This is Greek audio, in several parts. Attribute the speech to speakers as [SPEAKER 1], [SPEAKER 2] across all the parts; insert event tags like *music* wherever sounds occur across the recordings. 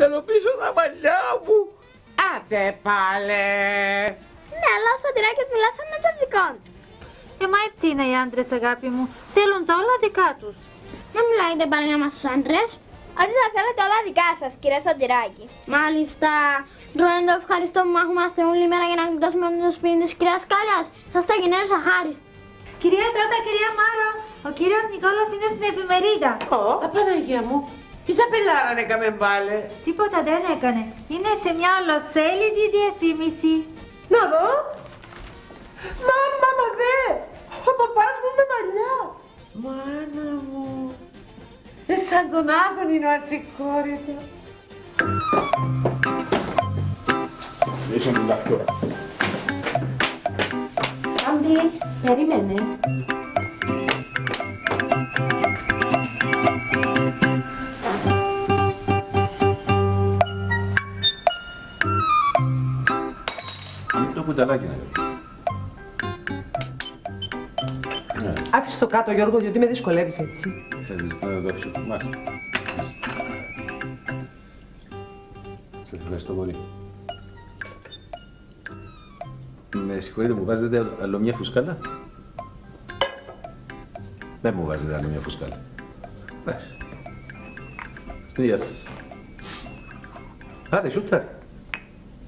[SPEAKER 1] Θέλω πίσω τα μαλλιά μου.
[SPEAKER 2] Άντε πάλε.
[SPEAKER 3] Ναι, αλλά ο Σωτηράκης μιλά σαν να το δικό τους.
[SPEAKER 4] Ε, μα έτσι είναι οι άντρες, αγάπη μου. Θέλουν τα όλα δικά τους.
[SPEAKER 3] Δεν μιλάτε πάλι για μας τους άντρες. Ότι θα θέλετε όλα δικά σας, κύριε Σωτηράκη. Μάλιστα. Ρώεν το ευχαριστώ που μάχομαστε όλη μέρα για να γλιτώσουμε με το σπίτι της κυρίας Κάλιας. Σας τα γενναίους αχάριστοι.
[SPEAKER 4] Κυρία Τότα, κυρία Μάρο, ο κύριος Νικόλας είναι στην εφημερίδα.
[SPEAKER 2] Ω, απαναγία μου. Τι τα πελάραν έκαμε πάλε.
[SPEAKER 4] Τίποτα δεν έκανε. Είναι σε μια ολοσέλιδη διαφήμιση.
[SPEAKER 2] Να δω. Μάμα, μα δε. Ο παπάς μου με μαλλιά. Μάνα μου. Ε, σαν τον Άδων είναι ο ασυγχώρητος.
[SPEAKER 5] Ήσουν την ταυτόρα.
[SPEAKER 6] Άντι, περίμενε.
[SPEAKER 5] Κουταλάκι να κάνει.
[SPEAKER 2] Άφησε το κάτω Γιώργο, διότι με δυσκολεύεις έτσι.
[SPEAKER 5] Σας ζητώ να το αφήσω. Μάστε. Μάστε. Σας ευχαριστώ πολύ. Με συγχωρείτε, μου βάζετε άλλο μια φουσκάλα; Δεν μου βάζετε άλλο μια φουσκάλα. Εντάξει. Στη γεια σας. Άντε, σούταρ.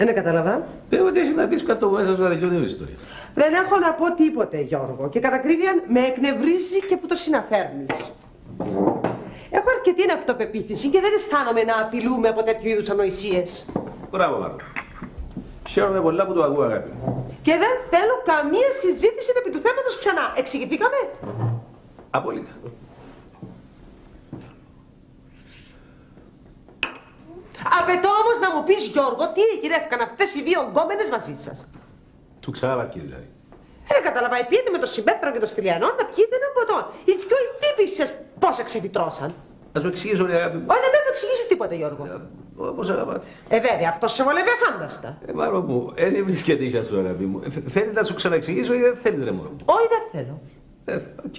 [SPEAKER 2] Δεν κατάλαβα.
[SPEAKER 5] Πες ότι έχεις να πεις κάτω μέσα σου να τελειώνει η ιστορία.
[SPEAKER 2] Δεν έχω να πω τίποτε, Γιώργο. Και κατά ακρίβεια με εκνευρίζει και που το συναφέρνεις. Έχω αρκετή αυτοπεποίθηση και δεν αισθάνομαι να απειλούμε από τέτοιου είδους ανοησίες.
[SPEAKER 5] Μπράβο, Μάρο. Χαίρομαι πολλά που το ακούω, αγάπη μου.
[SPEAKER 2] Και δεν θέλω καμία συζήτηση επί του θέματος ξανά. Εξηγηθήκαμε;
[SPEAKER 5] Απόλυτα.
[SPEAKER 2] Απαιτώ όμως να μου πεις, Γιώργο, τι γυρεύκαν αυτές οι δύο γκόμενες μαζί σας.
[SPEAKER 5] Του ξαναβαρκείς δηλαδή.
[SPEAKER 2] Δεν κατάλαβα, πιείτε με το συμπέθρο και το στυλιανό να πιείτε ένα ποτό. Οι δυο οι τύποι σας πώς εξεβιτρώσαν.
[SPEAKER 5] Να σου εξηγήσω, ρε αγάπη μου.
[SPEAKER 2] Όχι, δεν μου εξηγήσεις τίποτα, Γιώργο.
[SPEAKER 5] Όπως αγαπάτε.
[SPEAKER 2] Ε, βέβαια, αυτό σε βολεύει αφάνταστα.
[SPEAKER 5] Ε, Μάρο μου, ε, δεν βρίσκεται ίσια σου, αγάπη μου. Ε, θε- Θέλεις να σου ξαναεξηγήσω ή δεν θέλεις, ρε μωρό μου;
[SPEAKER 2] Όχι, δεν θέλω.
[SPEAKER 5] Ε, οκ.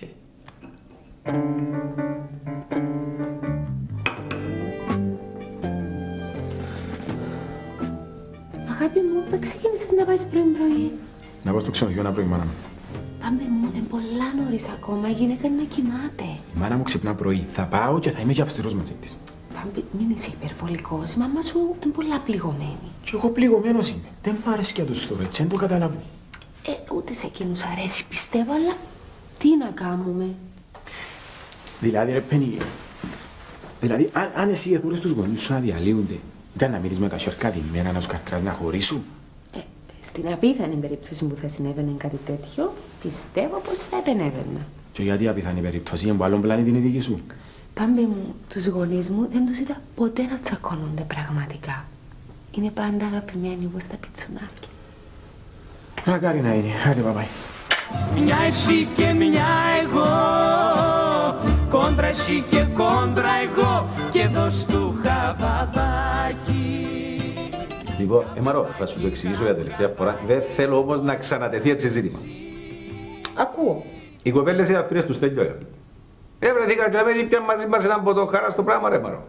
[SPEAKER 6] Αγάπη μου, πού ξεκίνησες να πάει πρωί-πρωί.
[SPEAKER 7] Να πάω στο ξενοδοχείο να βρω η μάνα μου.
[SPEAKER 6] Πάμε μου, είναι πολλά νωρίς ακόμα. Η γυναίκα είναι να κοιμάται.
[SPEAKER 7] Η μάνα μου ξυπνά πρωί. Θα πάω και θα είμαι και αυστηρός μαζί της.
[SPEAKER 6] Πάμπη, μην είσαι υπερβολικός. Η μαμά σου είναι πολλά πληγωμένη.
[SPEAKER 7] Και εγώ πληγωμένος είμαι. Δεν μου αρέσει και το τώρα, έτσι δεν το καταλάβω.
[SPEAKER 6] Ε, ούτε σε εκείνους αρέσει, πιστεύω, αλλά τι να κάνουμε.
[SPEAKER 7] Δηλαδή, ρε Πενή, δηλαδή, αν, αν εσύ εθούρες τους γονείς σου να διαλύονται, ήταν να μείνεις με τα σιορκά διμένα να τους καρτράς να χωρίσουν.
[SPEAKER 6] Ε, στην απίθανη περίπτωση που θα συνέβαινε κάτι τέτοιο, πιστεύω πως θα επενέβαινα.
[SPEAKER 7] Και γιατί απίθανη περίπτωση, είναι που άλλον πλανήτη είναι η δική σου.
[SPEAKER 6] Πάμπη μου, τους γονείς μου δεν τους είδα ποτέ να τσακώνονται πραγματικά. Είναι πάντα αγαπημένοι όπως τα πιτσουνάκια.
[SPEAKER 7] Μακάρι να είναι. Άντε, παπάι.
[SPEAKER 8] Μια εσύ και μια εγώ Κόντρα εσύ και κόντρα εγώ Και εδώ στο χαβαδάκι
[SPEAKER 5] Λοιπόν, ε, Μαρό, θα σου το εξηγήσω για τελευταία φορά. Δεν θέλω όμως να ξανατεθεί έτσι ζήτημα.
[SPEAKER 2] Ακούω.
[SPEAKER 5] Οι κοπέλες οι αφήρες τους τέλειο, αγάπη. Ε, βρεθήκαν και αμέσως πια μαζί μας έναν ποτοχάρα στο πράγμα, ρε Μαρό.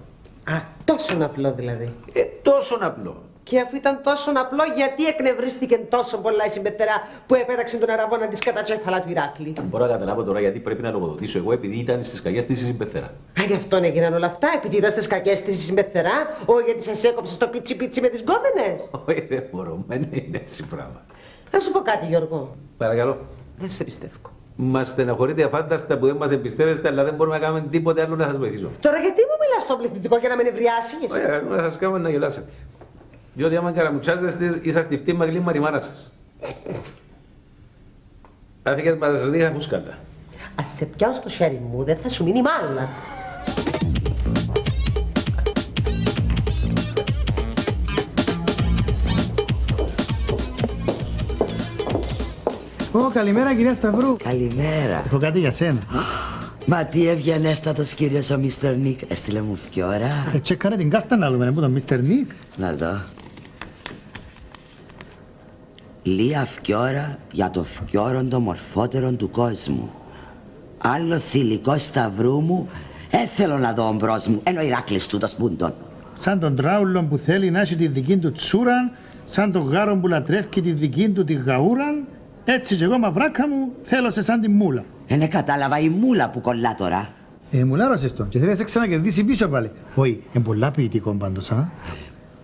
[SPEAKER 2] Α, τόσο απλό δηλαδή.
[SPEAKER 5] Ε, τόσο απλό.
[SPEAKER 2] Και αφού ήταν τόσο απλό, γιατί εκνευρίστηκε τόσο πολλά η συμπεθερά που επέταξε τον αραβόνα τη κατά τσέφαλα του Ηράκλη;
[SPEAKER 5] Μπορώ να καταλάβω τώρα γιατί πρέπει να λογοδοτήσω εγώ επειδή ήταν στις καγιές της η συμπεθέρα.
[SPEAKER 2] Α, γι' αυτόν έγιναν όλα αυτά, επειδή ήταν στις κακές της συμπεθερά, όχι γιατί σας έκοψε το πίτσι πίτσι με τις γκόμενες.
[SPEAKER 5] Όχι ρε μωρό, δεν είναι έτσι πράγμα.
[SPEAKER 2] Να σου πω κάτι, Γιώργο.
[SPEAKER 5] Παρακαλώ.
[SPEAKER 2] Δεν σε πιστεύω.
[SPEAKER 5] Μας στεναχωρείτε αφάνταστα που δεν μας εμπιστεύεστε, αλλά δεν μπορούμε να κάνουμε τίποτε άλλο να σας βοηθήσω.
[SPEAKER 2] Τώρα γιατί μου μιλάς στο πληθυντικό για να με νευριάσεις;
[SPEAKER 5] Όχι, να σας κάνουμε να γελάσετε. Διότι άμα καραμουτσάζεστε, είσαστε αυτή μαγλή μαριμάρα σας. Άθηκε να σα δείχα φούσκαλα.
[SPEAKER 2] Α σε πιάω στο χέρι μου, δεν θα σου μείνει μάλλον.
[SPEAKER 9] Ω, καλημέρα κυρία Σταυρού.
[SPEAKER 10] Καλημέρα.
[SPEAKER 9] Έχω κάτι για σένα.
[SPEAKER 10] Μα τι ευγενέστατος κύριος ο Μίστερ Νίκ. Έστειλε μου φιώρα.
[SPEAKER 9] Ε, τσεκάρε την κάρτα να δούμε, πού τον Μίστερ Νίκ.
[SPEAKER 10] Να δω. Λία φιώρα για το φιόρον το μορφότερον του κόσμου. Άλλο θηλυκό σταυρού μου, έθελω να δω ομπρός μου, ενώ Ηράκλης τούτος πούντον.
[SPEAKER 9] Σαν τον τράουλο που θέλει να έχει τη δική του τσούραν, σαν τον γάρο που λατρεύει τη δική του τη γαούραν, έτσι και εγώ μαυράκα μου θέλω σε σαν τη μούλα.
[SPEAKER 10] Ε, ναι, κατάλαβα η μούλα που κολλά τώρα.
[SPEAKER 9] Ε, μουλάρωσες τον και θέλεις να σε ξανακερδίσει πίσω πάλι. Όχι, είναι πολλά ποιητικό πάντως, α.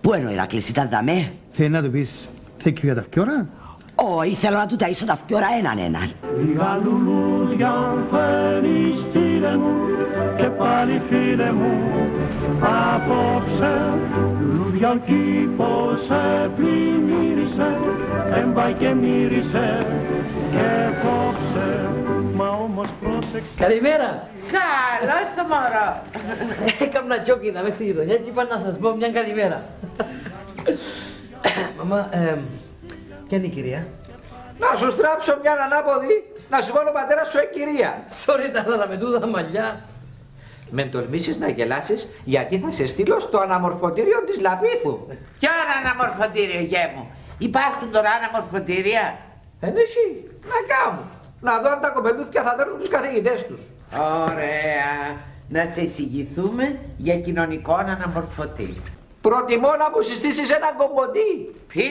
[SPEAKER 10] Πού εννοεί να κλείσει τα δαμέ;
[SPEAKER 9] Θέλει να του πεις thank you για τα φκιόρα.
[SPEAKER 10] Όχι, θέλω να του ταΐσω τα φκιόρα έναν έναν.
[SPEAKER 8] Λίγα λουλούδια φέρνει στήλε μου και πάλι φίλε μου απόψε λουλούδια ο κήπος σε πλημμύρισε έμπα και μύρισε και κόψε μα όμως πρόσεξε
[SPEAKER 1] Καλημέρα.
[SPEAKER 2] Καλό στο μωρό.
[SPEAKER 1] Έκανα τζόκινα μέσα στη γειτονιά και είπα να σας πω μια καλημέρα. *coughs* Μαμά, ε, ποια είναι η κυρία;
[SPEAKER 11] Να σου στράψω μια ανάποδη, να σου βάλω ο πατέρα σου ε, κυρία.
[SPEAKER 1] Sorry τα άλλα με τούτα μαλλιά.
[SPEAKER 11] Με τολμήσεις να γελάσεις γιατί θα σε στείλω στο αναμορφωτήριο της Λαπίθου.
[SPEAKER 12] Ποιο αναμορφωτήριο, γέ μου; Υπάρχουν τώρα αναμορφωτήρια;
[SPEAKER 11] Ε, ναι, εσύ, να κάνω. Να δω αν τα κοπελούθια θα δέρνουν τους καθηγητές τους.
[SPEAKER 12] Ωραία. Να σε εισηγηθούμε για κοινωνικό αναμορφωτήριο.
[SPEAKER 11] Προτιμώ να μου συστήσεις ένα κομποντί.
[SPEAKER 12] Πι,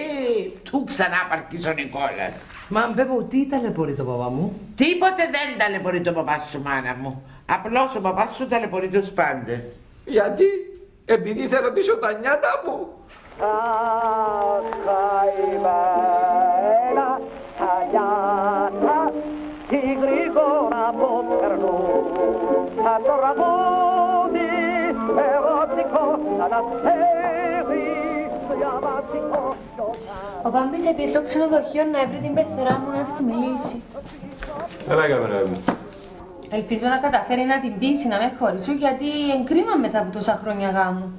[SPEAKER 12] του ξανάπαρκης ο Νικόλας.
[SPEAKER 1] Μα μπε μου, τι ταλαιπωρεί το παπά μου;
[SPEAKER 12] Τίποτε δεν ταλαιπωρεί το παπά σου, μάνα μου. Απλώς ο παπάς σου ταλαιπωρεί τους πάντες.
[SPEAKER 11] Γιατί, επειδή θέλω πίσω τα νιάτα μου.
[SPEAKER 8] Καημένα τα νιάτα τι γρήγορα μου περνούν σαν το ραβόνι ερωτικό σαν
[SPEAKER 6] Ο Πάμπης έπιε στο ξενοδοχείο να βρει την πεθερά μου να της μιλήσει.
[SPEAKER 5] Καλά καμερά μου.
[SPEAKER 6] Ελπίζω να καταφέρει να την πείσει να με χωρίσω γιατί εγκρίμα μετά από τόσα χρόνια γάμου.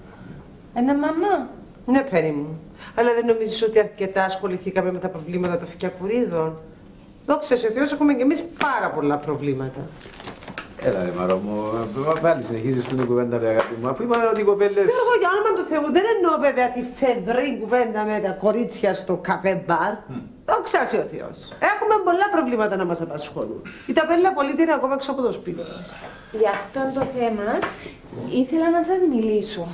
[SPEAKER 6] Ένα μαμά.
[SPEAKER 2] Ναι, πένι μου. Αλλά δεν νομίζεις ότι αρκετά ασχοληθήκαμε με τα προβλήματα των φυκιακουρίδων; Δόξα σε Θεός, έχουμε κι εμείς πάρα πολλά προβλήματα.
[SPEAKER 5] Έλα ρε μαρό μου, μα πάλι συνεχίζεις την κουβέντα ρε αγάπη μου, αφού είπαμε ότι οι κοπέλες...
[SPEAKER 2] Και εγώ για όνομα του Θεού δεν εννοώ βέβαια τη φεδρή κουβέντα με τα κορίτσια στο καφέ μπαρ. Δόξα σε ο Θεός. Έχουμε πολλά προβλήματα να μας απασχολούν. Η ταπέλα πολίτη είναι ακόμα έξω από το σπίτι μας.
[SPEAKER 6] Για αυτόν το θέμα ήθελα να σας μιλήσω.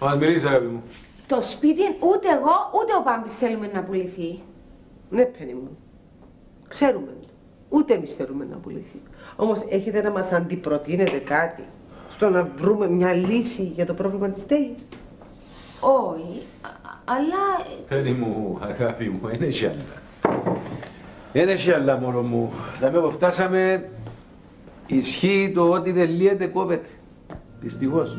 [SPEAKER 5] Μας μιλήσεις αγάπη μου.
[SPEAKER 6] Το σπίτι ούτε εγώ ούτε ο Πάμπης θέλουμε να πουληθεί.
[SPEAKER 2] Ναι, πένι μου. Ξέρουμε. Ούτε εμείς θέλουμε να πουληθεί. Όμως έχετε να μας αντιπροτείνετε κάτι στο να βρούμε μια λύση για το πρόβλημα της στέγης.
[SPEAKER 6] Όχι, α- αλλά
[SPEAKER 5] Φέρνει μου, αγάπη μου, είναι και άλλα. Είναι και άλλα μωρό μου. Θα με που φτάσαμε, ισχύει το ότι δεν λύεται κόβεται. Δυστυχώς.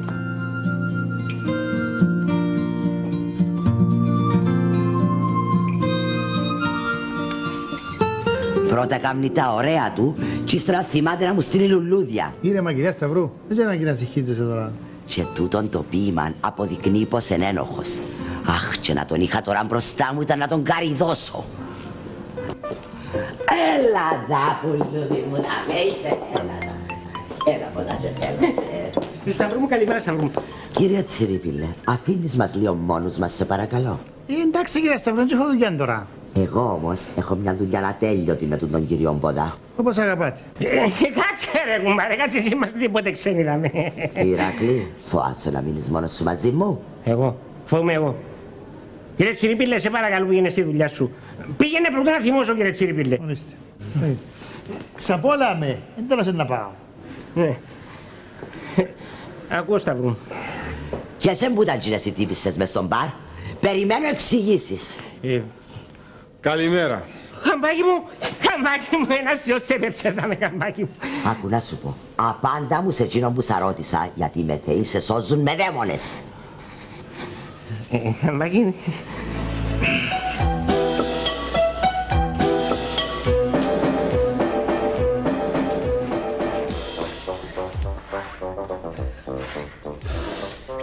[SPEAKER 10] Πρώτα κάνει τα ωραία του και ύστερα θυμάται να μου στείλει λουλούδια.
[SPEAKER 9] Ήρεμα κυρία Σταυρού, δεν ξέρω να συγχύζεσαι τώρα.
[SPEAKER 10] Και τούτον το ποίημα αποδεικνύει πως είναι ένοχος. Αχ, και να τον είχα τώρα μπροστά μου ήταν να τον καριδώσω. Έλα δα, πουλούδι μου, να με είσαι. Έλα δα. Έλα από τα και θέλω σε.
[SPEAKER 13] Σταυρού μου, καλημέρα Σταυρού μου.
[SPEAKER 10] Κύριε Τσιρίπηλε, αφήνεις μας λίγο μόνους μας, σε παρακαλώ.
[SPEAKER 9] Ε, εντάξει κυρία Σταυρού, δεν έχω δουλειά τώρα.
[SPEAKER 10] Εγώ όμως έχω μια δουλειά ατέλειωτη με τον κύριο Μποδά.
[SPEAKER 9] Όπως αγαπάτε.
[SPEAKER 13] Ε, Κάτσε ρε κουμπάρε, κάτσε εσύ μας τίποτε ξένοι δάμε.
[SPEAKER 10] Ηρακλή, φοάσαι να μείνεις μόνος σου μαζί μου.
[SPEAKER 13] Εγώ, φοβούμαι εγώ. Κύριε Τσιρίπηλε, σε παρακαλώ πήγαινε στη δουλειά σου. Πήγαινε πρώτα να θυμώσω κύριε Τσιρίπηλε.
[SPEAKER 9] Ορίστε. Ξαπόλαμε, δεν τέλος να πάω.
[SPEAKER 13] Ναι. Ακούω Σταυρού.
[SPEAKER 10] Και εσέ που ήταν οι τύπησες μες στον μπαρ, περιμένω εξηγήσεις.
[SPEAKER 13] Ε,
[SPEAKER 5] Καλημέρα.
[SPEAKER 13] Χαμπάκι μου, χαμπάκι μου, ένα σιό σε πέψε με χαμπάκι μου.
[SPEAKER 10] Άκου να σου πω, απάντα μου σε εκείνον που σ' ρώτησα, γιατί με θεοί σε σώζουν με δαίμονες.
[SPEAKER 13] Ε, Χαμπάκι,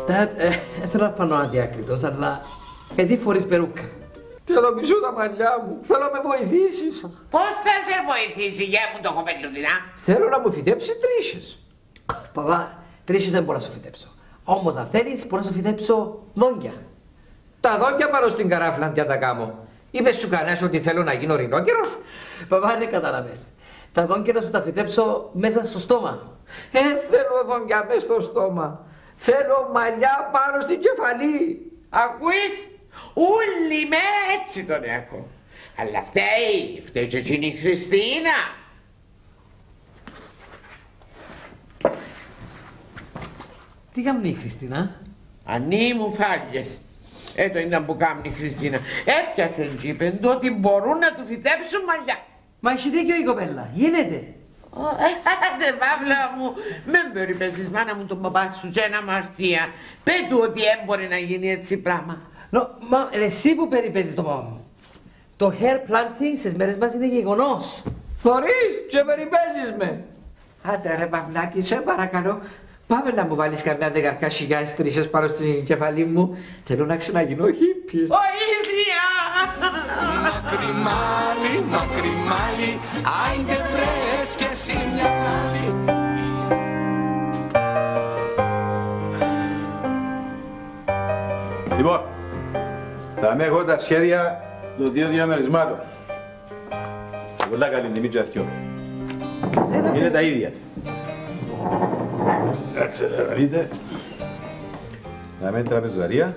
[SPEAKER 1] Dad, ε, δεν θέλω να φανώ αδιάκριτος, αλλά γιατί φορείς περούκα.
[SPEAKER 11] Θέλω πίσω τα μαλλιά μου. Θέλω να με βοηθήσεις.
[SPEAKER 12] Πώς θα σε βοηθήσει, γέ μου το κοπελούδινα;
[SPEAKER 11] Θέλω να μου φυτέψει τρίσες.
[SPEAKER 1] Παπά, τρίσεις δεν μπορώ να σου φυτέψω. Όμως αν θέλεις, μπορώ να σου φυτέψω δόντια.
[SPEAKER 11] Τα δόντια πάνω στην καράφλα τι θα τα κάνω. Είπε σου κανένας ότι θέλω να γίνω ρινόκερος;
[SPEAKER 1] Παπά, δεν καταλαβες. Τα δόντια θα σου τα φυτέψω μέσα στο στόμα.
[SPEAKER 11] Ε, θέλω δόντια μέσα στο στόμα. Θέλω μαλλιά πάνω στην κεφαλή.
[SPEAKER 12] Ακούεις, όλη μέρα έτσι τον έχω. Αλλά φταίει, φταίει και εκείνη η Χριστίνα.
[SPEAKER 1] Τι κάνει η Χριστίνα;
[SPEAKER 12] Ανή μου φάγες. Έτο είναι που κάνει η Χριστίνα. Έπιασε και είπε του ότι μπορούν να του φυτέψουν μαλλιά.
[SPEAKER 1] Μα έχεις δίκιο η κοπέλα. Γίνεται.
[SPEAKER 12] Άντε Παύλα *laughs* μου, μην περιπέσεις μάνα μου τον παπά σου και ένα αμαρτία. Πέ του ότι έμπορε να γίνει έτσι πράγμα.
[SPEAKER 1] Νο, μα εσύ που περιπέζεις το παπά μου. Το hair planting στις μέρες μας είναι γεγονός.
[SPEAKER 11] Θωρείς και περιπέζεις με. Άντε ρε Παυλάκη, σε παρακαλώ. Πάμε να μου βάλεις καμιά δεκαρκά σιγά στρίσες πάνω στην κεφαλή μου. Θέλω να ξαναγίνω χίπης.
[SPEAKER 12] Βοήθεια!
[SPEAKER 14] Μακριμάλι, μακριμάλι, άιντε βρες και εσύ μια άλλη.
[SPEAKER 5] Λοιπόν, θα με έχω τα σχέδια των δύο διαμερισμάτων. Πολλά καλή τιμή και αθιό. Είναι τα ίδια. Κάτσε να δείτε. Να με τραπεζαρία,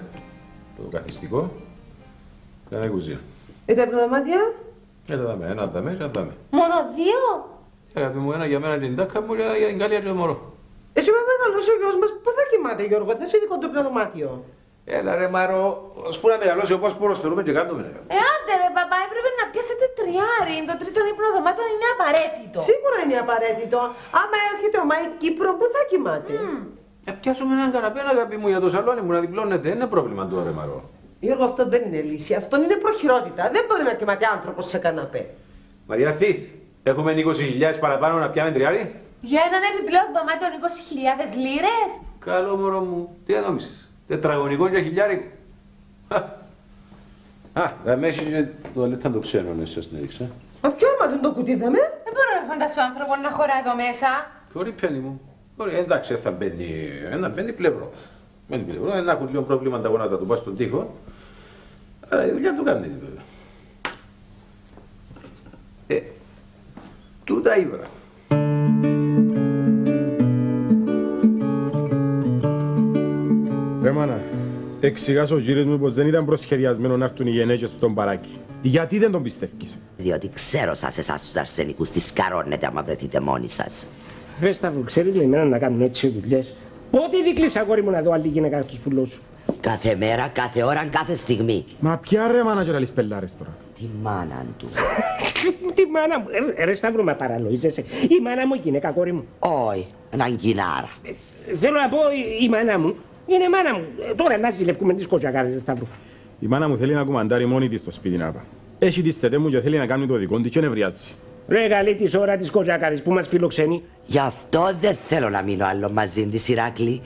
[SPEAKER 5] το καθιστικό και ένα κουζίνα.
[SPEAKER 2] Ε, τα προδωμάτια.
[SPEAKER 5] Ένα δάμε, ένα δάμε, ένα δάμε.
[SPEAKER 3] Μόνο δύο;
[SPEAKER 5] Αγάπη μου, ένα για μένα την τάκα μου, ένα για την καλία και το μωρό.
[SPEAKER 2] Εσύ με μεγαλώσει ο γιος μας, πού θα κοιμάται Γιώργο, θα είσαι δικό του προδωμάτιο.
[SPEAKER 5] Έλα ρε Μάρο, ως που να μεγαλώσει ο πώς θεωρούμε και κάνουμε. ρε.
[SPEAKER 6] Ε, άντε ρε παπά, έπρεπε να πιάσετε τριάρι. Το τρίτο ύπνο δωμάτιο είναι απαραίτητο.
[SPEAKER 2] Σίγουρα είναι απαραίτητο. Άμα έρχεται ο Μάικ Κύπρο, πού θα κοιμάται;
[SPEAKER 5] Ε, πιάσουμε έναν καναπέ, αγάπη μου, για το σαλόνι μου να διπλώνεται. Είναι πρόβλημα τώρα, ρε Μαρό.
[SPEAKER 2] Γιώργο, αυτό δεν είναι λύση. Αυτό είναι προχειρότητα. Δεν μπορεί να κοιμάται άνθρωπος σε καναπέ.
[SPEAKER 5] Μαριαθή, έχουμε 20.000 παραπάνω να πιάμε τριάρι;
[SPEAKER 6] Για έναν επιπλέον δωμάτιο 20.000 λίρες.
[SPEAKER 5] Καλό μωρό μου, τι ενόμισες. Τετραγωνικό και χιλιάρικο. Α, Α, θα με έχεις και το λεπτά το ξένο, ναι, σας την έδειξα.
[SPEAKER 2] Μα ποιο άμα τον το κουτί δαμε.
[SPEAKER 6] Δεν μπορώ να φανταστώ άνθρωπο να χωράει εδώ μέσα.
[SPEAKER 5] Χωρί πένι μου. Χωρί, εντάξει, θα μπαίνει, ένα μπαίνει πλευρό. Μπαίνει πλευρό, ένα έχουν λίγο πρόβλημα τα γόνατα του πας στον τοίχο. Αλλά η δουλειά του κάνει βέβαια. Ε, τούτα ήβρα.
[SPEAKER 7] Ρε μάνα, εξηγάς ο κύριος μου πως δεν ήταν προσχεδιασμένο να έρθουν οι γενέκες στον παράκι. Γιατί δεν τον πιστεύεις.
[SPEAKER 10] Διότι ξέρω σας εσάς τους αρσενικούς τις σκαρώνετε άμα βρεθείτε μόνοι σας.
[SPEAKER 13] Ρε Σταύρο, ξέρεις λέει εμένα να κάνουν έτσι δουλειές; Πότε δείκλεις αγόρι μου να δω άλλη γυναίκα στους πουλούς σου.
[SPEAKER 10] Κάθε μέρα, κάθε ώρα, κάθε στιγμή.
[SPEAKER 7] Μα ποια ρε μάνα και λαλείς πελάρες τώρα.
[SPEAKER 10] Τη μάνα του. *laughs*
[SPEAKER 13] Τι μάνα μου, ε, ρε Σταύρο με παραλογίζεσαι. Η μάνα μου γυναίκα κόρη μου.
[SPEAKER 10] Όχι, έναν κινάρα.
[SPEAKER 13] Θέλω να πω η, η μάνα μου είναι μάνα μου. Ε, Τώρα να ζηλευκούμε τις κοτσακάρες, ρε Σταύρο.
[SPEAKER 7] Η μάνα μου θέλει να κουμαντάρει μόνη της στο σπίτι να πάει. Έχει τη στετέ μου και θέλει να κάνει το δικό της και νευριάζει.
[SPEAKER 13] Ρε καλή της ώρα της κοτσακάρης που μας φιλοξενεί.
[SPEAKER 10] Γι' αυτό δεν θέλω να μείνω άλλο μαζί της, Ηράκλη.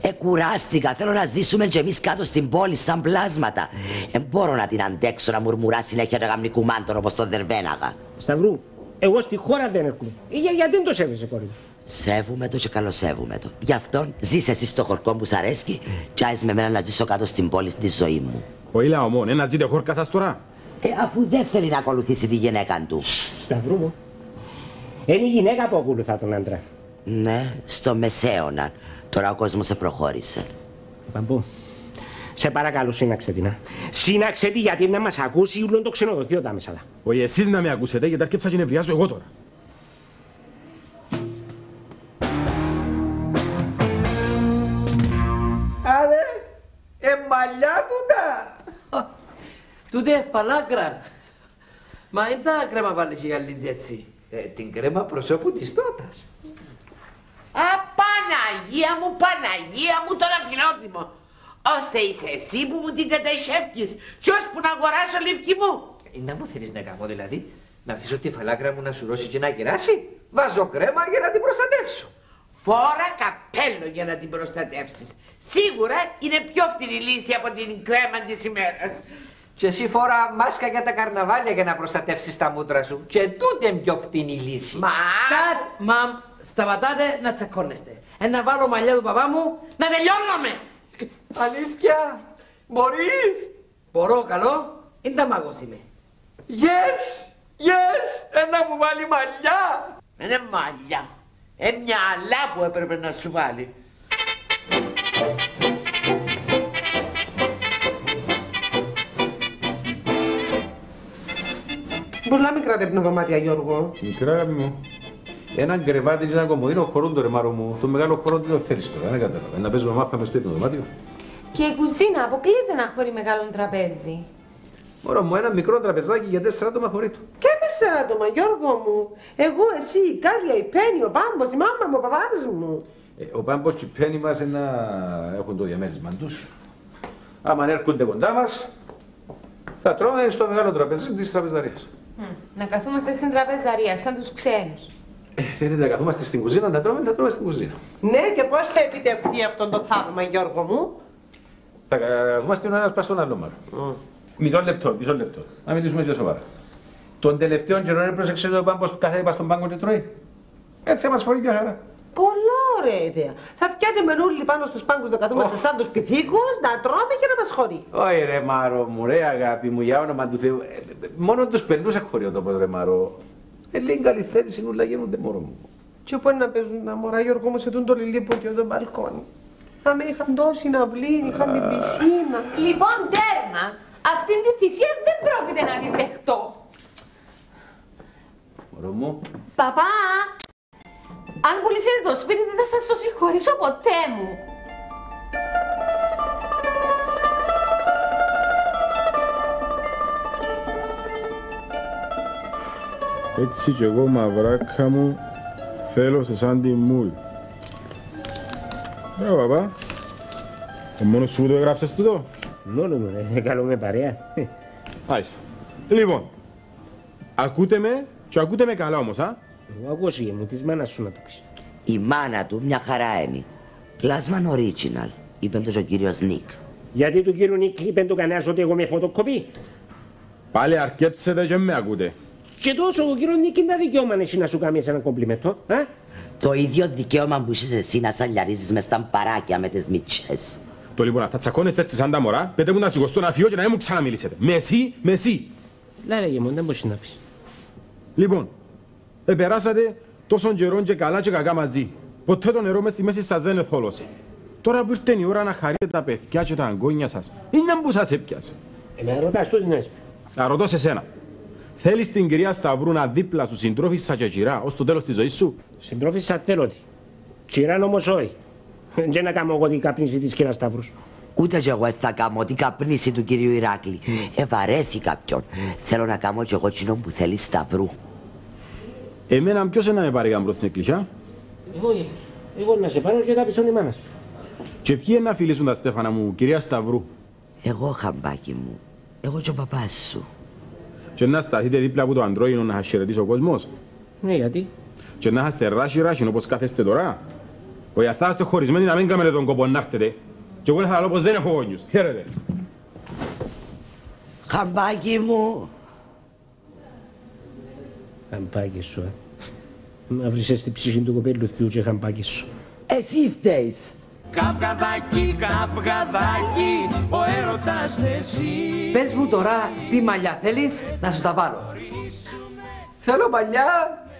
[SPEAKER 10] Ε, κουράστηκα. Θέλω να ζήσουμε κι εμείς κάτω στην πόλη σαν πλάσματα. Ε, μπορώ να την αντέξω να μουρμουρά συνέχεια να γάμνη κουμάντων όπως τον Δερβέναγα.
[SPEAKER 13] Σταυρού, εγώ στη χώρα δεν έρχομαι. Ε, Για, γιατί δεν το σέβεσαι, κόρη μου;
[SPEAKER 10] Σέβουμε το και καλοσέβουμε το. Γι' αυτό ζεις εσύ στο χορκό που σ' αρέσκει; Και άεις με μένα να ζήσω κάτω στην πόλη στη ζωή μου.
[SPEAKER 7] Ο Ήλα ομόν, ένα ζείτε χόρκα σας τώρα.
[SPEAKER 10] Ε, αφού δεν θέλει να ακολουθήσει τη γυναίκα του.
[SPEAKER 13] Σταυρού μου. Είναι η γυναίκα που ακολουθά τον άντρα.
[SPEAKER 10] Ναι, στο μεσαίωνα. Τώρα ο κόσμος σε προχώρησε.
[SPEAKER 13] Παμπού. Σε παρακαλώ, σύναξε την. α. Σύναξε τη γιατί να μας ακούσει ούλον το ξενοδοχείο τα μέσα.
[SPEAKER 7] Όχι εσείς να με ακούσετε γιατί άρκεψα και νευριάζω εγώ τώρα.
[SPEAKER 11] Ε μαλλιά τούτα.
[SPEAKER 1] Τούτε φαλάκραν. Μα είναι τα κρέμα βάλεις για γυαλίζει έτσι;
[SPEAKER 11] Ε, την κρέμα προσώπου της τότας.
[SPEAKER 12] Α, Παναγία μου, Παναγία μου, τώρα φιλότιμο. Ώστε είσαι εσύ που μου την κατασχεύκεις. Ποιος που να αγοράσω λευκή μου;
[SPEAKER 11] Ε, να μου θέλεις να κάνω δηλαδή. Να αφήσω τη φαλάκρα μου να σου ρώσει και να κεράσει. Βάζω κρέμα για να την προστατεύσω.
[SPEAKER 12] Φόρα καπέλο για να την προστατεύσεις. Σίγουρα είναι πιο φτηνή λύση από την κρέμα της ημέρας.
[SPEAKER 11] Και εσύ φόρα μάσκα για τα καρναβάλια για να προστατεύσεις τα μούτρα σου. Και τούτε είναι πιο φτηνή λύση.
[SPEAKER 12] Μα...
[SPEAKER 1] Κατ, μαμ, σταματάτε να τσακώνεστε. Ε, να βάλω μαλλιά του παπά μου να τελειώνουμε.
[SPEAKER 11] Αλήθεια, μπορείς;
[SPEAKER 1] Μπορώ, καλό. Είναι τα μάγος είμαι.
[SPEAKER 11] Yes, yes, ένα μου βάλει μαλλιά.
[SPEAKER 12] Είναι μαλλιά. Ε, αλλά που έπρεπε να σου βάλει.
[SPEAKER 2] Πολλά μικρά τέπινα δωμάτια, Γιώργο.
[SPEAKER 5] Μικρά, μου. Ένα κρεβάτι και ένα ο χωρούν το ρεμαρού μου. Το μεγάλο χώρο τι το θέλεις τώρα, δεν κατάλαβα. Να παίζουμε μάπα μες σπίτι δωμάτιο.
[SPEAKER 6] Και η κουζίνα αποκλείεται να χωρεί μεγάλο τραπέζι.
[SPEAKER 5] Μωρό μου, ένα μικρό τραπεζάκι για τέσσερα άτομα χωρί του
[SPEAKER 2] τέσσερα άτομα, Γιώργο μου. Εγώ, εσύ, η Κάλια, η Πέννη, ο Πάμπος, η μάμα μου, ο παπάδες μου.
[SPEAKER 5] Ε, ο Πάμπος και η Πέννη μας να έχουν το διαμέρισμα τους. Άμα έρχονται κοντά μας, θα τρώμε στο μεγάλο τραπέζι της τραπεζαρίας.
[SPEAKER 6] Να καθόμαστε στην τραπεζαρία, σαν τους ξένους.
[SPEAKER 5] Ε, θέλετε να καθόμαστε στην κουζίνα να τρώμε, να τρώμε στην κουζίνα.
[SPEAKER 2] Ναι, και πώς θα επιτευχθεί αυτό το θαύμα, Γιώργο μου;
[SPEAKER 5] Θα καθόμαστε ο ένας πας στον άλλο μάρο. Μισό λεπτό, μισό λεπτό. Να μιλήσουμε και σοβαρά. Τον τελευταίο καιρό δεν πρόσεξε το πάμπος κάθεται πας στον πάγκο και τρώει. Έτσι μας φορεί μια χαρά.
[SPEAKER 2] Πολλά ωραία ιδέα. Θα φτιάνουμε όλοι πάνω στους πάγκους να καθόμαστε σαν τους πυθίκους, να τρώμε και να μας χωρεί.
[SPEAKER 5] Όχι ρε Μάρο μου, ρε αγάπη μου, για όνομα του Θεού. Ε, ε, Μόνο τους πελούς εχωρεί το πω ρε Μάρο. Ε, λέει καλή θέληση, νουλά γίνονται μωρό μου.
[SPEAKER 2] Και πού είναι να παίζουν τα μωρά, Γιώργο μου, σε τούν το λιλίποτιο το μπαλκόνι. Να με είχαν τόση να βλύνει, είχαν την πισίνα.
[SPEAKER 6] Λοιπόν, τέρμα, αυτή τη θυσία δεν πρόκειται να τη δεχτώ.
[SPEAKER 5] Μωρό μου.
[SPEAKER 6] Παπά, αν πουλήσετε το σπίτι δεν θα σας το συγχωρήσω ποτέ μου.
[SPEAKER 7] Έτσι κι εγώ μαυράκα μου θέλω σε σαν τη μούλ. Μπράβο παπά. Ο μόνος σου που το έγραψες τούτο.
[SPEAKER 13] Μόνος μου, ρε. Καλό με παρέα.
[SPEAKER 7] Μάλιστα. Λοιπόν, ακούτε με και ακούτε με καλά όμως, α;
[SPEAKER 13] Εγώ ακούω εσύ μου, της μάνας σου να το πεις.
[SPEAKER 10] Η μάνα του μια χαρά είναι. Plasman original, είπε το ο κύριος Νίκ.
[SPEAKER 13] Γιατί του κύριου Νίκ είπε το κανένας ότι εγώ με φωτοκοπεί.
[SPEAKER 7] Πάλι αρκέψετε και με ακούτε.
[SPEAKER 13] Και τόσο ο κύριος Νίκ είναι τα δικαιώμα εσύ να σου κάνεις ένα κομπλιμέντο, α.
[SPEAKER 10] Το ίδιο δικαίωμα που είσαι εσύ να σαλιαρίζεις μες στα μπαράκια με τις μητσές.
[SPEAKER 7] Το λοιπόν, θα τσακώνεστε έτσι σαν τα μωρά, πέτε μου να σηκωστώ να φύγω και να μην μου ξαναμιλήσετε. Με εσύ, με εσύ.
[SPEAKER 13] Λάρε μου, δεν μπορείς να πεις.
[SPEAKER 7] Λοιπόν, επεράσατε τόσον καιρόν και καλά και κακά μαζί. Ποτέ το νερό μες στη μέση σας δεν εθόλωσε. Τώρα που ήρθε η ώρα να χαρείτε τα παιδιά και τα αγκόνια σας, είναι που σας έπιασε.
[SPEAKER 13] Εμένα ρωτάς το τι να
[SPEAKER 7] Να ρωτώ σε σένα. Θέλεις την κυρία Σταυρού να δίπλα σου συντρόφισσα και κυρά ως το τέλος της ζωής σου;
[SPEAKER 13] Συντρόφισσα θέλω τη. Κυράν όμως όχι. *laughs* Δεν να κάνω εγώ την καπνίση της κυρίας Σταύρους.
[SPEAKER 10] Ούτε κι εγώ θα κάνω την καπνίση του κυρίου Ηράκλη. Ευαρέθηκα ποιον. Θέλω να κάνω κι εγώ κοινό που θέλει Σταυρού.
[SPEAKER 7] Εμένα ποιος είναι να με πάρει κάμπρο στην εκκλησιά;
[SPEAKER 13] Εγώ, εγώ να σε πάρω και τα πισώνει η μάνα σου.
[SPEAKER 7] Και ποιοι είναι να φιλήσουν τα στέφανα μου, κυρία Σταυρού;
[SPEAKER 10] Εγώ χαμπάκι μου. Εγώ και ο παπάς σου.
[SPEAKER 7] Και να σταθείτε δίπλα από το αντρόινο να σας χαιρετήσει ο κόσμος;
[SPEAKER 13] Ναι, γιατί;
[SPEAKER 7] Και να είστε ράσι ράσι όπως κάθεστε τώρα; Ο θα είστε χωρισμένοι να μην κάνετε τον κόπο να έρθετε. Και εγώ θα λέω πως δεν έχω γόνιους. Χαίρετε.
[SPEAKER 10] Χαμπάκι μου.
[SPEAKER 13] Χαμπάκι σου, ε. Να βρεις στην ψυχή του κοπέλου του και χαμπάκι σου.
[SPEAKER 10] Εσύ φταίεις.
[SPEAKER 14] Καυγαδάκι, καυγαδάκι, ο έρωτας θες εσύ.
[SPEAKER 1] Πες μου τώρα τι μαλλιά θέλεις να σου τα βάλω.
[SPEAKER 11] Θέλω μαλλιά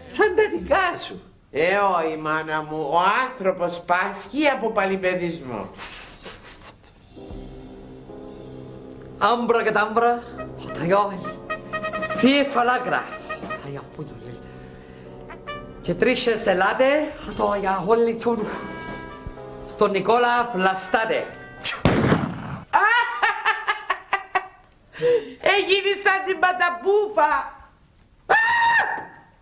[SPEAKER 11] σαν τα δικά σου.
[SPEAKER 12] Ε, όχι, μάνα μου, ο άνθρωπος πάσχει από παλιπαιδισμό.
[SPEAKER 1] Άμπρα και τάμπρα, τα γιώχη. Φύε φαλάκρα. Τα για πού το λέει. Και τρίσες ελάτε, το για όλοι του. Στον Νικόλα Βλαστάτε.
[SPEAKER 12] Έγινε σαν την παταπούφα.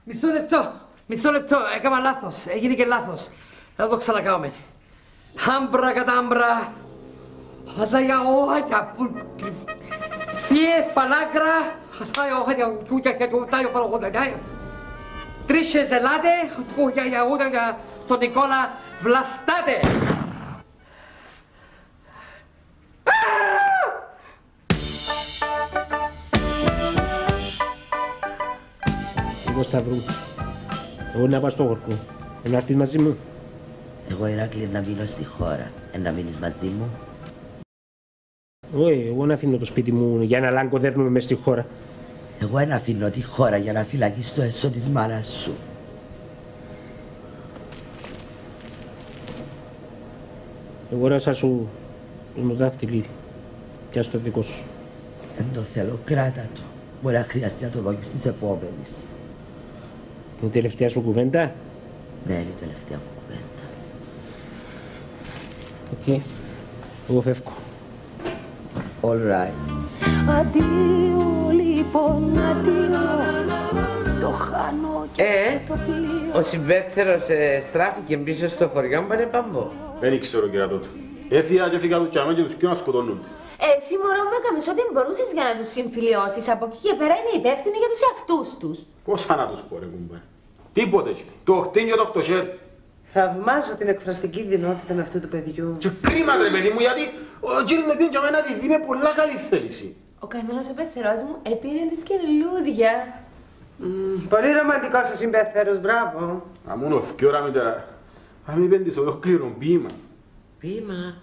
[SPEAKER 1] Μισό λεπτό, μισό λεπτό, έκανα λάθος, έγινε και λάθος. Θα το ξανακάμε. Άμπρα κατάμπρα, θα για όχια που... Φιε φαλάκρα, θα για όχια που και του τάιο παραγωγικά. Τρίσες ελάτε, του για για ούτα στον Νικόλα Βλαστάτε.
[SPEAKER 13] Εγώ Σταυρού. Εγώ να πάω στο χορκό. Ε, Να έρθεις μαζί μου.
[SPEAKER 10] Εγώ Ηράκλη να μείνω στη χώρα. Ε, να μείνεις μαζί μου.
[SPEAKER 13] Όχι, εγώ να αφήνω το σπίτι μου για να λάγκο δέρνουμε μες στη χώρα.
[SPEAKER 10] Εγώ ένα αφήνω τη χώρα για να φυλακείς το έσω της μάνας σου.
[SPEAKER 13] Εγώ ράσα σου το δάχτυλι. Πιάσ' το δικό σου.
[SPEAKER 10] Δεν το θέλω, κράτα το. Μπορεί να χρειαστεί να το δώσεις τη επόμενη.
[SPEAKER 13] Είναι η τελευταία σου κουβέντα;
[SPEAKER 10] Ναι, είναι η τελευταία μου κουβέντα.
[SPEAKER 13] Οκ. Εγώ φεύγω.
[SPEAKER 10] All right.
[SPEAKER 15] Αντίο λοιπόν, αντίο Το χάνω και
[SPEAKER 12] Ε,
[SPEAKER 15] το πλοίο
[SPEAKER 12] ο συμπέθερος ε, στράφηκε πίσω στο χωριό μου πανεπάμπο.
[SPEAKER 7] Δεν ξέρω κύριε τότε. Έφυγα και έφυγα του τσάμε και τους κοιό να σκοτώνονται.
[SPEAKER 6] Εσύ μωρό μου έκαμες ό,τι μπορούσες για να τους συμφιλιώσεις. Από εκεί και πέρα είναι υπεύθυνοι για τους εαυτούς τους.
[SPEAKER 7] Πώς θα να τους πω ρε κουμπάρ. Τίποτε έτσι. Το χτίνιο το χτωσέρ.
[SPEAKER 2] Θαυμάζω την εκφραστική δυνότητα αυτού του παιδιού.
[SPEAKER 7] Και κρίμα ρε παιδί μου γιατί ο κύριος με πήγε για μένα τη δει με πολλά καλή θέληση.
[SPEAKER 6] Ο καημένος ο πεθερός μου επήρε τις και λουλούδια.
[SPEAKER 2] Πολύ ρομαντικός ο συμπεθέρος, μπράβο.
[SPEAKER 7] Αμούν ο φκιόρα με τώρα. Αν μην πέντης ολόκληρο ποίημα.
[SPEAKER 12] Ποίημα;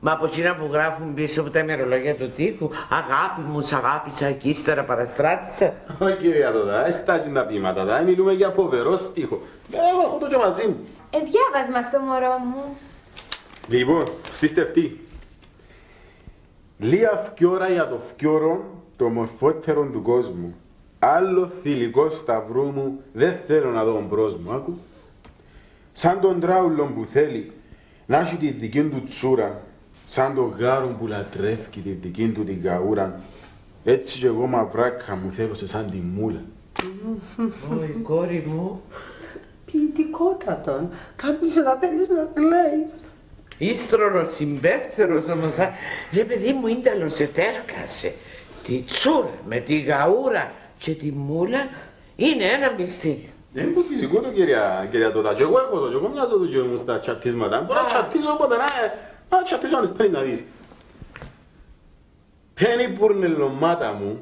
[SPEAKER 12] Μα από εκείνα που γράφουν πίσω από τα ημερολόγια του τείχου, αγάπη μου, σ' αγάπησα και ύστερα παραστράτησα.
[SPEAKER 7] Ω κυρία Δοδά, εστάκι τα ποίηματα τα, μιλούμε για φοβερό στίχο. Εγώ έχω το και μαζί μου.
[SPEAKER 6] Ε, διάβας μας το μωρό μου.
[SPEAKER 7] Λοιπόν, στη στεφτή. Λία φκιόρα για το φκιόρο, το μορφότερο του κόσμου. Άλλο θηλυκό σταυρού μου, δεν θέλω να δω μπρος μου, άκου. Σαν τον τράουλο που θέλει να έχει τη δική του τσούρα, σαν τον γάρο που λατρεύει τη δική του την καούρα, έτσι κι εγώ μαυράκα μου θέλω σε σαν τη μούλα.
[SPEAKER 12] Ωι, κόρη μου.
[SPEAKER 2] Ποιητικότατον. Κάποιος να θέλεις να κλαίεις.
[SPEAKER 12] Ίστρονο συμπέθερος όμως, α. ρε παιδί μου ίνταλος ετέρκασε. Τη τσούρα με τη γαούρα και τη μούλα είναι ένα μυστήριο.
[SPEAKER 7] Δεν είναι φυσικό το κυρία, κυρία Τότα. Και εγώ έχω το, και εγώ μοιάζω το κύριο μου στα τσατίσματα. Μπορώ να τσατίσω όποτε να, να τσατίσω αν παίρνει να δεις. Πένι πουρνελωμάτα μου,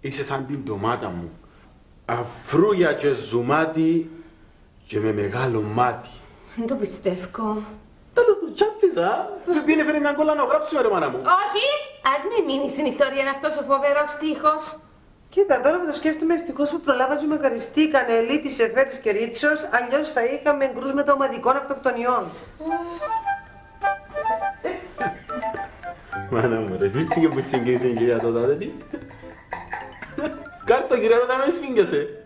[SPEAKER 7] είσαι σαν την ντομάτα μου. Αφρούγια και ζουμάτι και με μεγάλο μάτι.
[SPEAKER 6] Δεν το πιστεύω.
[SPEAKER 7] Τέλος το τσάτισα. Πήγαινε φέρε μια κόλλα να γράψουμε ρε μάνα μου.
[SPEAKER 6] Όχι! Ας μην μείνεις στην ιστορία είναι αυτός ο φοβερός τείχος.
[SPEAKER 2] Κοίτα, τώρα που το σκέφτομαι, ευτυχώς που προλάβα και με καριστήκανε ελίτη Σεφέρης και Ρίτσος, αλλιώς θα είχαμε κρούσματα ομαδικών αυτοκτονιών.
[SPEAKER 7] Μάνα μου ρε, φύρτηκε που συγκίνησε η κυρία Τότα, δεν τι. Σκάρτο κυρία Τότα με σφίγγασε.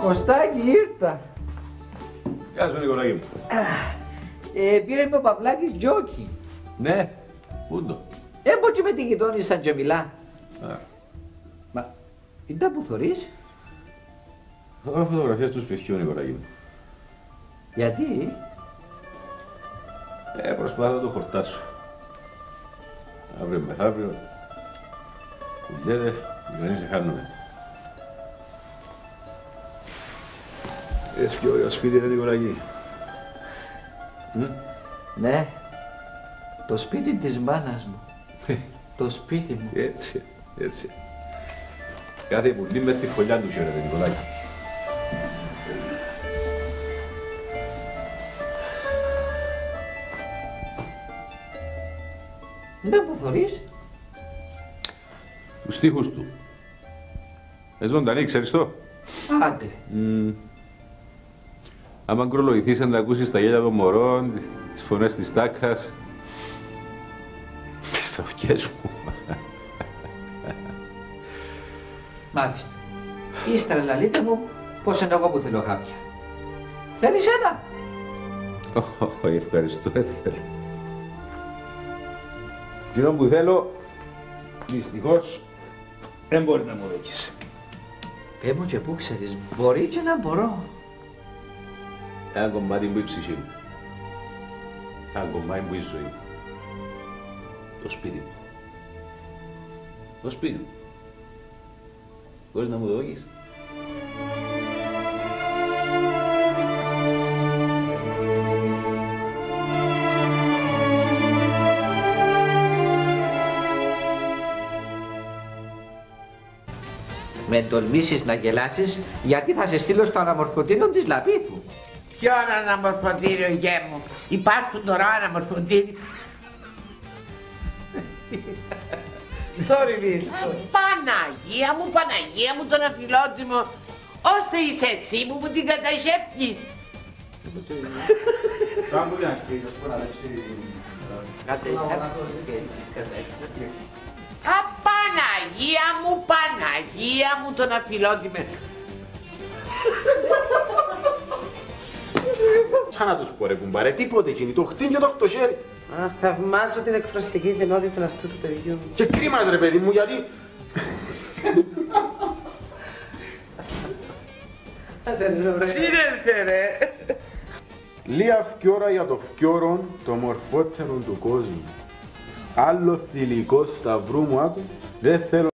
[SPEAKER 11] Κωστάκι ήρθα.
[SPEAKER 5] Γεια σου Νικολάκη μου.
[SPEAKER 11] Ε, πήρε με ο Παυλάκης τζόκι.
[SPEAKER 5] Ναι, πούντο.
[SPEAKER 11] Έμπω και με τη γειτόνισσα και μιλά.
[SPEAKER 5] Α.
[SPEAKER 11] Μα, είναι τα που θωρείς.
[SPEAKER 5] Τώρα φωτογραφίες του σπιτιού Νικολάκη μου.
[SPEAKER 11] Γιατί;
[SPEAKER 5] Ε, προσπαθώ να το χορτάσω. Αύριο μεθαύριο. Κουγιέται, δεν σε χάνουμε. Έχεις πιο ωραίο σπίτι, ρε Νικολάκη.
[SPEAKER 11] Ναι. Το σπίτι της μάνας μου. Το σπίτι μου.
[SPEAKER 5] Έτσι, έτσι. Κάθε πουλί μες στη φωλιά τους χαίρεται, Νικολάκη.
[SPEAKER 11] Δεν που θωρείς.
[SPEAKER 5] Τους στίχους του. Ε, ζωντανή, ξέρεις το;
[SPEAKER 11] Άντε.
[SPEAKER 5] Μμμ. Άμα γκρολογηθείς να ακούσεις τα γέλια των μωρών, τις φωνές της τάκας, τις στροφιές μου.
[SPEAKER 11] Μάλιστα. Ύστερα λαλείτε μου πως είναι εγώ που θέλω χάπια. Θέλεις ένα;
[SPEAKER 5] Όχι, ευχαριστώ, δεν θέλω. Εκείνο που θέλω, δυστυχώς, δεν μπορεί να μου δώσεις.
[SPEAKER 11] Πες μου και πού ξέρεις, μπορεί και να μπορώ.
[SPEAKER 5] Ένα κομμάτι που η ψυχή μου. Ένα κομμάτι που η ζωή μου. Το σπίτι μου. Το σπίτι μου. Μπορείς να μου το δώσεις;
[SPEAKER 11] Με τολμήσεις να γελάσεις γιατί θα σε στείλω στο αναμορφωτήριο της Λαπίθου.
[SPEAKER 12] Ποιο αναμορφωτήριο γέ μου; Υπάρχουν τώρα αναμορφωτήρια. *laughs*
[SPEAKER 11] Sorry, Bill.
[SPEAKER 12] Παναγία μου, Παναγία μου, τον αφιλότιμο. ώστε είσαι εσύ που μου την καταγεύγεις.
[SPEAKER 7] Κάπου δεν αρχίζει, να λέψει...
[SPEAKER 12] Απαναγία μου, Παναγία μου, τον αφιλόκημε. *laughs*
[SPEAKER 7] Σαν να τους πω ρε κουμπάρε, τίποτε εκείνη, το χτύν και το χτωσέρι.
[SPEAKER 2] Αχ, θαυμάζω την εκφραστική ικανότητα αυτού του παιδιού.
[SPEAKER 7] Και κρίμα ρε παιδί μου, γιατί...
[SPEAKER 12] Σύνελθε ρε.
[SPEAKER 7] Λία φκιόρα για το φκιόρον, το μορφότερο του κόσμου. Άλλο θηλυκό σταυρού μου άκου, δεν θέλω